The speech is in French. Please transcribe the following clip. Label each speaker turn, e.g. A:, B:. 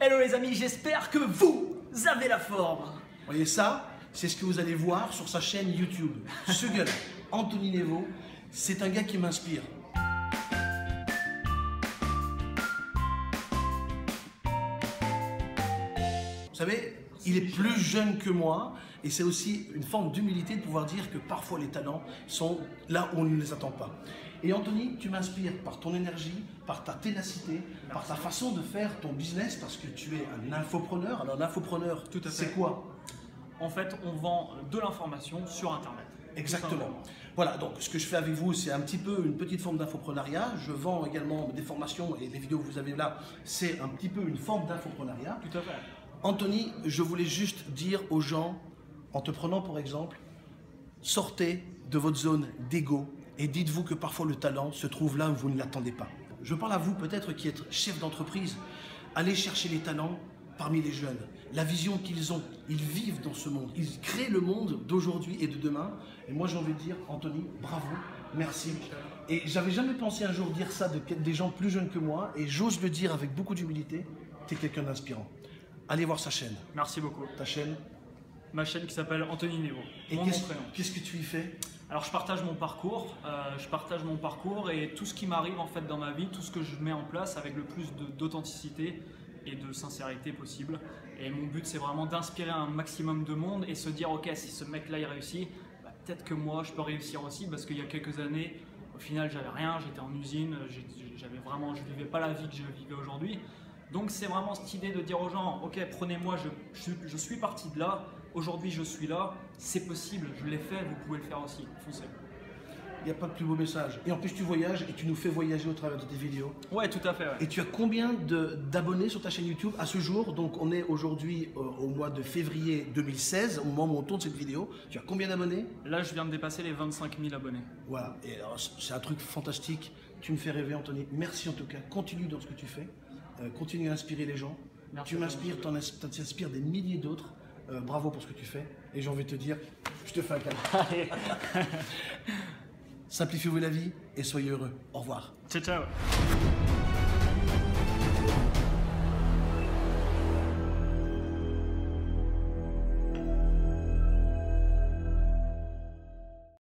A: Hello les amis, j'espère que vous avez la forme.
B: Vous voyez ça C'est ce que vous allez voir sur sa chaîne YouTube. Ce gars-là, Anthony Nevo, c'est un gars qui m'inspire. Vous savez, il est plus jeune que moi et c'est aussi une forme d'humilité de pouvoir dire que parfois les talents sont là où on ne les attend pas. Et Anthony, tu m'inspires par ton énergie, par ta ténacité, par ta façon de faire ton business parce que tu es un infopreneur. Alors l'infopreneur,
A: Tout à fait.
B: c'est quoi?
A: En fait, on vend de l'information sur Internet.
B: Exactement. Voilà, donc ce que je fais avec vous, c'est un petit peu une petite forme d'infoprenariat. Je vends également des formations et les vidéos que vous avez là, c'est un petit peu une forme d'infoprenariat.
A: Tout à fait.
B: Anthony, je voulais juste dire aux gens, en te prenant pour exemple, sortez de votre zone d'ego et dites-vous que parfois le talent se trouve là où vous ne l'attendez pas. Je parle à vous peut-être qui êtes chef d'entreprise, allez chercher les talents parmi les jeunes, la vision qu'ils ont, ils vivent dans ce monde, ils créent le monde d'aujourd'hui et de demain. Et moi j'ai envie de dire, Anthony, bravo, merci. Et j'avais jamais pensé un jour dire ça de des gens plus jeunes que moi, et j'ose le dire avec beaucoup d'humilité, tu es quelqu'un d'inspirant. Allez voir sa chaîne.
A: Merci beaucoup.
B: Ta chaîne.
A: Ma chaîne qui s'appelle Anthony Névo.
B: Et qu'est-ce
A: prénom.
B: qu'est-ce que tu y fais?
A: Alors je partage mon parcours, euh, je partage mon parcours et tout ce qui m'arrive en fait dans ma vie, tout ce que je mets en place avec le plus d'authenticité et de sincérité possible. Et mon but c'est vraiment d'inspirer un maximum de monde et se dire ok si ce mec là il réussit, bah, peut-être que moi je peux réussir aussi parce qu'il y a quelques années au final j'avais rien, j'étais en usine, j'avais vraiment, je vivais pas la vie que je vivais aujourd'hui. Donc c'est vraiment cette idée de dire aux gens, ok prenez-moi, je, je, je suis parti de là, aujourd'hui je suis là, c'est possible, je l'ai fait, vous pouvez le faire aussi, foncez.
B: Il n'y a pas de plus beau message. Et en plus tu voyages et tu nous fais voyager au travers de tes vidéos.
A: Ouais, tout à fait. ouais.
B: Et tu as combien d'abonnés sur ta chaîne YouTube à ce jour? Donc on est aujourd'hui euh, au mois de février 2016, au moment où on tourne cette vidéo. Tu as combien d'abonnés?
A: Là, je viens de dépasser les 25 000 abonnés.
B: Voilà. Et c'est un truc fantastique. Tu me fais rêver Anthony. Merci en tout cas. Continue dans ce que tu fais. Euh, continue à inspirer les gens.
A: Merci
B: tu m'inspires, t'en ins- t'en inspires des milliers d'autres. Euh, bravo pour ce que tu fais. Et j'ai envie de te dire, je te fais un câlin. Simplifiez-vous la vie et soyez heureux. Au revoir.
A: Ciao, ciao.